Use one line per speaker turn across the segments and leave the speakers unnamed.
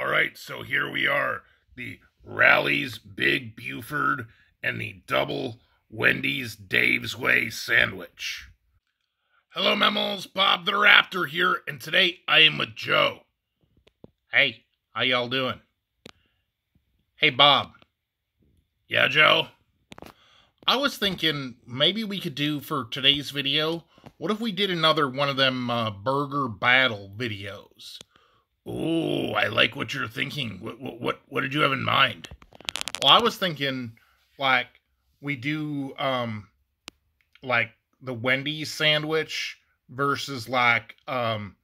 All right, so here we are. The Rally's Big Buford and the double Wendy's Dave's Way sandwich. Hello, Memos. Bob the Raptor here, and today I am with Joe.
Hey, how y'all doing? Hey, Bob.
Yeah, Joe?
I was thinking maybe we could do for today's video, what if we did another one of them uh, burger battle videos?
Ooh, I like what you're thinking. What, what, what, what did you have in mind?
Well, I was thinking, like, we do, um, like, the Wendy's sandwich versus, like, um,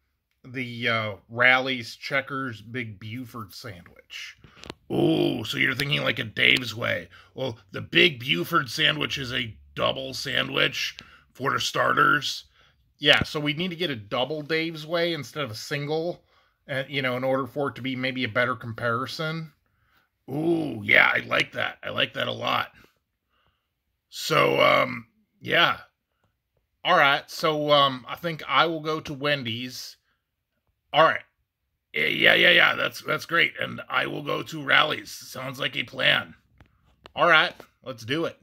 the uh, Rally's Checkers Big Buford sandwich.
Oh, so you're thinking like a Dave's way. Well, the Big Buford sandwich is a double sandwich for the starters.
Yeah, so we need to get a double Dave's way instead of a single, uh, you know, in order for it to be maybe a better comparison.
Ooh, yeah, I like that. I like that a lot. So, um, yeah.
All right, so um, I think I will go to Wendy's. All right.
Yeah, yeah, yeah. That's that's great. And I will go to Rally's. Sounds like a plan.
All right, let's do it.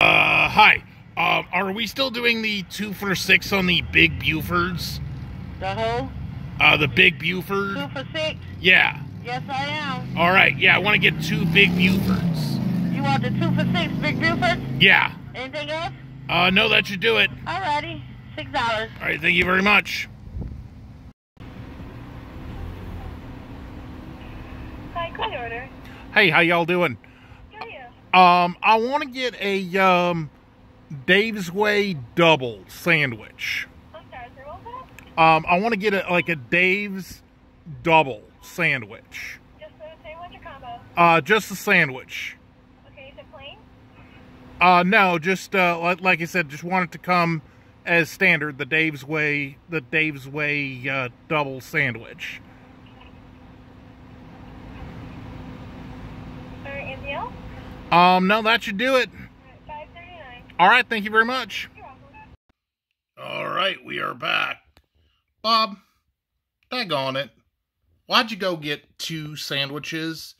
Uh, hi. Um, are we still doing the two for six on the big Bufords?
The who?
Uh, the big Buford.
Two for six?
Yeah.
Yes, I am.
All right. Yeah, I want to get two big Bufords.
You want the two for six, Big Buford?
Yeah.
Anything else?
Uh, no, that should do it.
Alrighty. Six dollars.
All right. Thank you very much.
Hi, good order.
Hey, how y'all doing?
How?
Um, I want to get a um Dave's Way double sandwich.
I'm sorry, sir. What was
Um, I want to get a like a Dave's double sandwich.
Just the sandwich or combo?
Uh, just a sandwich.
Okay, is it plain?
Uh, no, just uh, like, like I said, just want it to come as standard, the Dave's Way, the Dave's Way uh, double sandwich.
All right, anything else?
Um, no, that should do it.
All right, five thirty-nine.
All right, thank you very much.
You're welcome.
All right, we are back.
Bob, daggone it. Why'd you go get two sandwiches?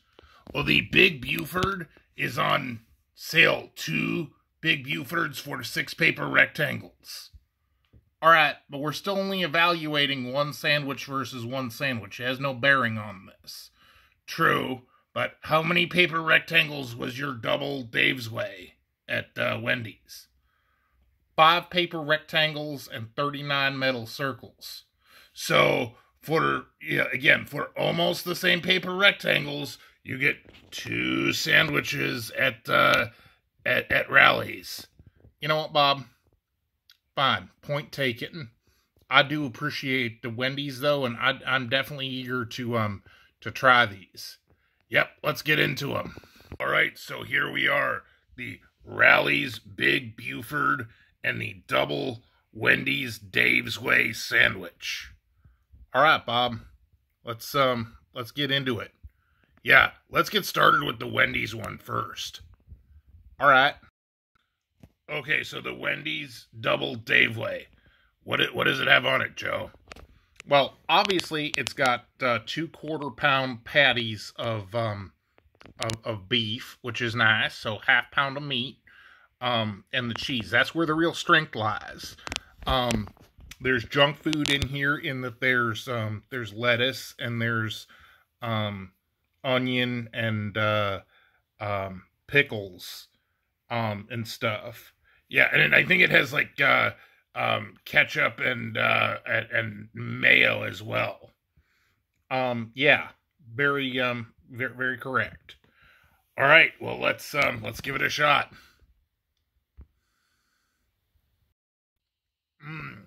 Well, the Big Buford is on sale. Two Big Bufords for six paper rectangles.
All right, but we're still only evaluating one sandwich versus one sandwich. It has no bearing on this.
True, but how many paper rectangles was your double Dave's Way at uh, Wendy's?
Five paper rectangles and 39 metal circles.
So for yeah, again for almost the same paper rectangles, you get two sandwiches at uh, at at Rally's.
You know what, Bob? Fine, point taken. I do appreciate the Wendy's though, and I, I'm definitely eager to um to try these.
Yep, let's get into them. All right, so here we are, the Rally's Big Buford and the double Wendy's Dave's Way sandwich.
All right, Bob. Let's um let's get into it.
Yeah, let's get started with the Wendy's one first.
All right.
Okay, so the Wendy's double Dave Way. What it, what does it have on it, Joe?
Well, obviously it's got uh, two quarter pound patties of um of, of beef, which is nice. So half pound of meat, um, and the cheese. That's where the real strength lies. Um, there's junk food in here in that there's um there's lettuce and there's um onion and uh um pickles um and stuff.
Yeah, and I think it has like uh, um, ketchup and, uh, and mayo as well.
Um yeah, very um very very correct.
All right, well let's um, let's give it a shot. Mm.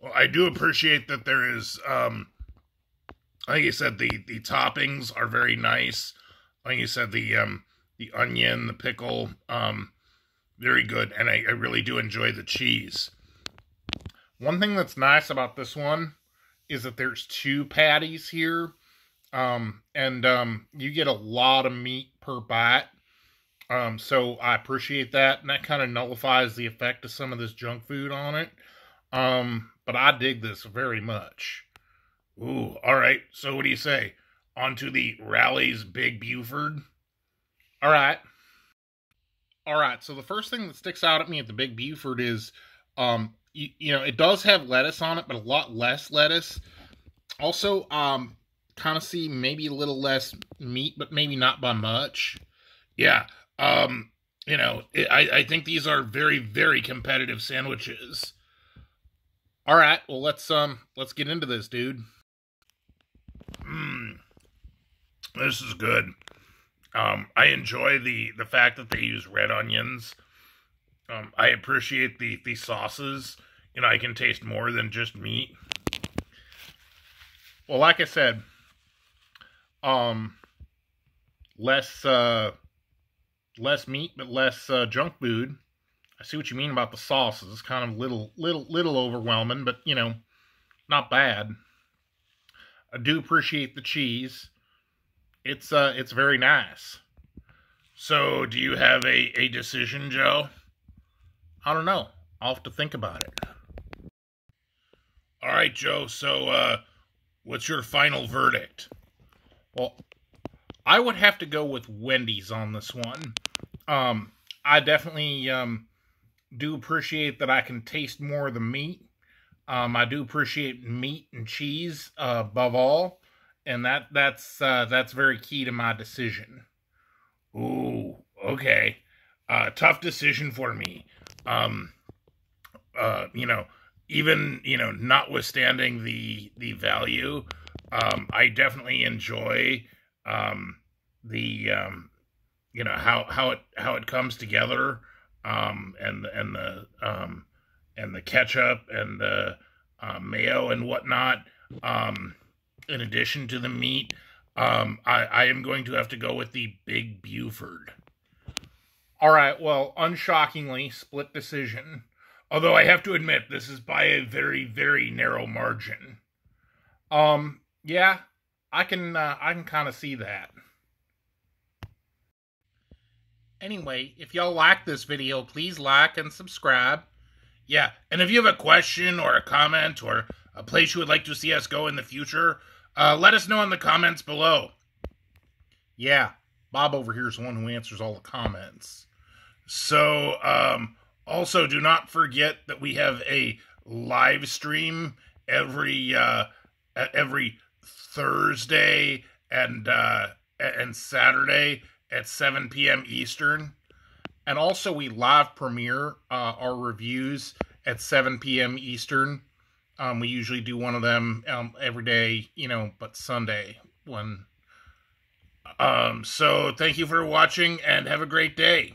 Well, I do appreciate that there is, um, like you said, the the toppings are very nice. Like you said, the um, the onion, the pickle, um, very good, and I, I really do enjoy the cheese.
One thing that's nice about this one is that there's two patties here. Um, and um, you get a lot of meat per bite. Um, so I appreciate that, and that kind of nullifies the effect of some of this junk food on it. Um, but I dig this very much.
Ooh, all right. So what do you say? On to the Rally's Big Buford.
All right. All right. So the first thing that sticks out at me at the Big Buford is, um, you, you know, it does have lettuce on it, but a lot less lettuce. Also, um, kind of see maybe a little less meat, but maybe not by much.
Yeah. Um, you know, I, I think these are very, very competitive sandwiches.
All right. Well, let's um, let's get into this, dude.
Mmm. This is good. Um, I enjoy the the fact that they use red onions. Um, I appreciate the the sauces. You know, I can taste more than just meat.
Well, like I said, um, less uh, less meat, but less uh, junk food. I see what you mean about the sauces. It's kind of little, little, little overwhelming, but you know, not bad. I do appreciate the cheese. It's uh, it's very nice.
So, do you have a a decision, Joe?
I don't know. I'll have to think about it.
All right, Joe. So, uh, what's your final verdict?
Well, I would have to go with Wendy's on this one. Um, I definitely um, do appreciate that I can taste more of the meat. Um, I do appreciate meat and cheese uh, above all, and that that's uh, that's very key to my decision.
Ooh, okay. Uh, tough decision for me. Um, uh, you know, even you know, notwithstanding the the value, um, I definitely enjoy um, the um, you know how how it how it comes together, um, and and the um, and the ketchup and the uh, mayo and whatnot. Um, in addition to the meat, um, I, I am going to have to go with the Big Buford.
All right, well, unshockingly, split decision.
Although I have to admit, this is by a very, very narrow margin.
Um, yeah, I can uh, I can kind of see that. Anyway, if y'all like this video, please like and subscribe.
Yeah, and if you have a question or a comment or a place you would like to see us go in the future, uh, let us know in the comments below.
Yeah, Bob over here is the one who answers all the comments.
So, um, also do not forget that we have a live stream every uh, every Thursday and uh, and Saturday at 7 p.m. Eastern.
And also, we live premiere uh, our reviews at 7 p.m. Eastern. Um, we usually do one of them um, every day, you know, but Sunday when.
Um, so thank you for watching and have a great day.